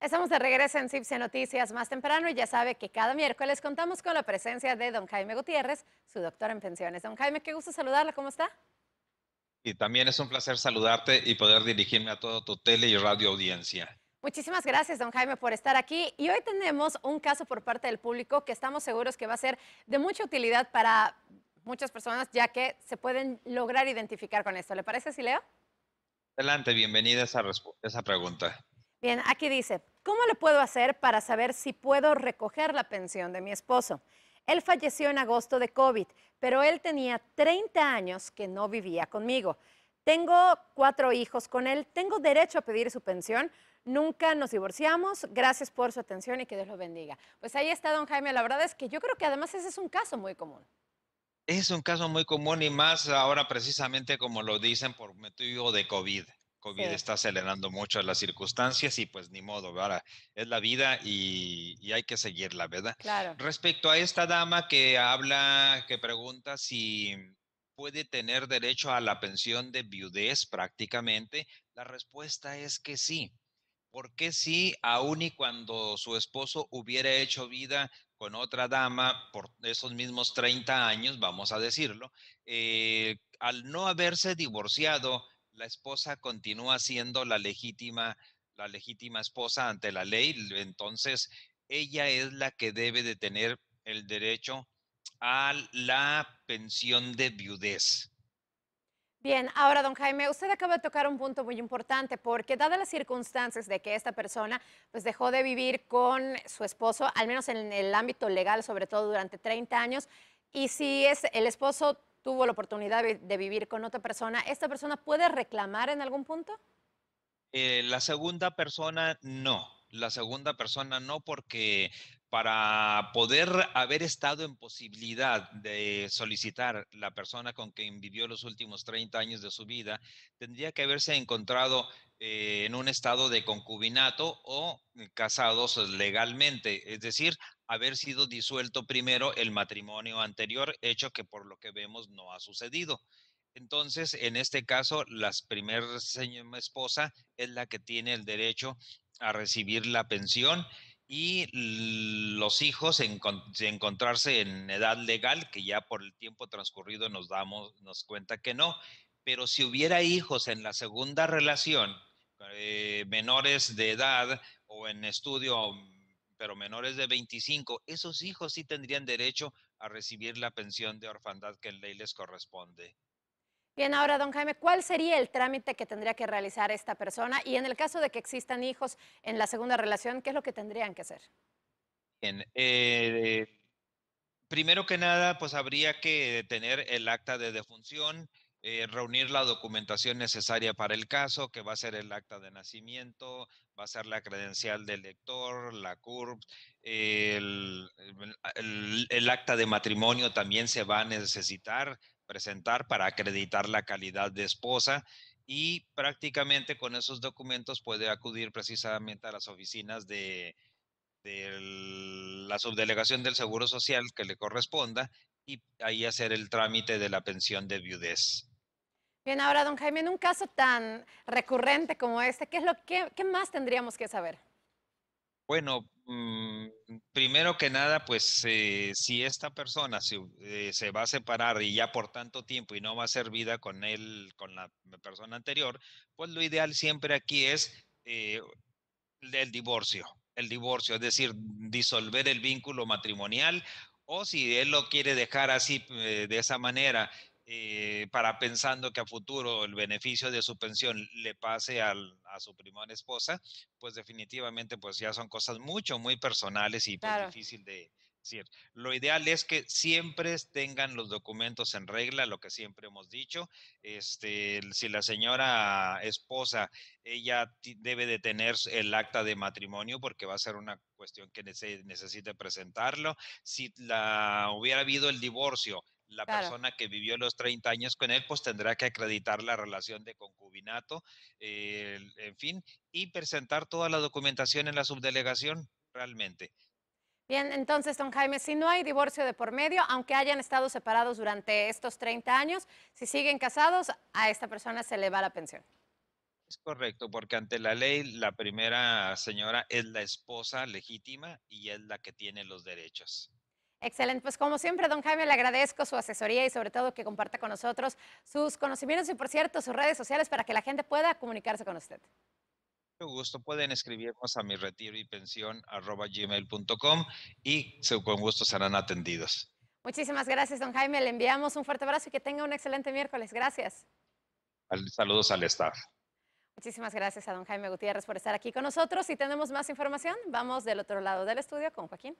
Estamos de regreso en CIPSE Noticias más temprano y ya sabe que cada miércoles contamos con la presencia de don Jaime Gutiérrez, su doctor en pensiones. Don Jaime, qué gusto saludarla, ¿cómo está? Y también es un placer saludarte y poder dirigirme a toda tu tele y radio audiencia. Muchísimas gracias, don Jaime, por estar aquí. Y hoy tenemos un caso por parte del público que estamos seguros que va a ser de mucha utilidad para muchas personas, ya que se pueden lograr identificar con esto. ¿Le parece, si leo? Adelante, bienvenida a esa, esa pregunta. Bien, aquí dice, ¿cómo le puedo hacer para saber si puedo recoger la pensión de mi esposo? Él falleció en agosto de COVID, pero él tenía 30 años que no vivía conmigo. Tengo cuatro hijos con él, tengo derecho a pedir su pensión. Nunca nos divorciamos. Gracias por su atención y que Dios lo bendiga. Pues ahí está, don Jaime. La verdad es que yo creo que además ese es un caso muy común. Es un caso muy común y más ahora precisamente como lo dicen por motivo de COVID. COVID está acelerando mucho las circunstancias y pues ni modo, ¿verdad? Es la vida y, hay que seguirla, ¿verdad? Claro. Respecto a esta dama que habla, que pregunta si puede tener derecho a la pensión de viudez prácticamente, la respuesta es que sí. Porque sí, aun y cuando su esposo hubiera hecho vida con otra dama por esos mismos 30 años, vamos a decirlo, eh, al no haberse divorciado, la esposa continúa siendo la legítima, la legítima esposa ante la ley, entonces ella es la que debe de tener el derecho a la pensión de viudez. Bien, ahora, don Jaime, usted acaba de tocar un punto muy importante porque dadas las circunstancias de que esta persona pues dejó de vivir con su esposo, al menos en el ámbito legal, sobre todo durante 30 años, y si es el esposo tuvo la oportunidad de vivir con otra persona, ¿esta persona puede reclamar en algún punto? Eh, la segunda persona no. La segunda persona no, porque para poder haber estado en posibilidad de solicitar la persona con quien vivió los últimos 30 años de su vida, tendría que haberse encontrado eh, en un estado de concubinato o casados legalmente, es decir, haber sido disuelto primero el matrimonio anterior, hecho que por lo que vemos no ha sucedido. Entonces, en este caso, la primera esposa es la que tiene el derecho a recibir la pensión y los hijos en, encontrarse en edad legal, que ya por el tiempo transcurrido nos damos nos cuenta que no, pero si hubiera hijos en la segunda relación, eh, menores de edad o en estudio, pero menores de 25, esos hijos sí tendrían derecho a recibir la pensión de orfandad que en ley les corresponde. Bien, ahora, don Jaime, ¿cuál sería el trámite que tendría que realizar esta persona? Y en el caso de que existan hijos en la segunda relación, ¿qué es lo que tendrían que hacer? Bien, eh, primero que nada, pues habría que tener el acta de defunción, eh, reunir la documentación necesaria para el caso, que va a ser el acta de nacimiento, va a ser la credencial del lector, la CURP, el, el, acta de matrimonio también se va a necesitar presentar para acreditar la calidad de esposa y prácticamente con esos documentos puede acudir precisamente a las oficinas de, la subdelegación del Seguro Social que le corresponda y ahí hacer el trámite de la pensión de viudez. Bien, ahora, don Jaime, en un caso tan recurrente como este, ¿qué, es lo, qué, qué más tendríamos que saber? Bueno, mm, primero que nada, pues eh, si esta persona eh, se, va a separar y ya por tanto tiempo y no va a ser vida con él, con la persona anterior, pues lo ideal siempre aquí es eh, el divorcio, el divorcio, es decir, disolver el vínculo matrimonial o si él lo quiere dejar así de esa manera eh, para pensando que a futuro el beneficio de su pensión le pase a su primera esposa, pues definitivamente pues ya son cosas mucho, muy personales y pues difícil de decir. Lo ideal es que siempre tengan los documentos en regla, lo que siempre hemos dicho. Este, si la señora esposa, ella debe de tener el acta de matrimonio porque va a ser una cuestión que necesite presentarlo. Si la hubiera habido el divorcio, la persona que vivió los 30 años con él, pues tendrá que acreditar la relación de concubinato, en fin, y presentar toda la documentación en la subdelegación realmente. Bien, entonces, don Jaime, si no hay divorcio de por medio, aunque hayan estado separados durante estos 30 años, si siguen casados, a esta persona se le va la pensión. Es correcto, porque ante la ley la primera señora es la esposa legítima y es la que tiene los derechos. Excelente, pues como siempre, don Jaime, le agradezco su asesoría y sobre todo que comparta con nosotros sus conocimientos y, por cierto, sus redes sociales para que la gente pueda comunicarse con usted. Mucho gusto, pueden escribirnos a mi retiro y pensión arroba gmail.com y con gusto serán atendidos. Muchísimas gracias, don Jaime. Le enviamos un fuerte abrazo y que tenga un excelente miércoles. Gracias. Al- Saludos al staff. Muchísimas gracias a don Jaime Gutiérrez por estar aquí con nosotros. Si tenemos más información, vamos del otro lado del estudio con Joaquín.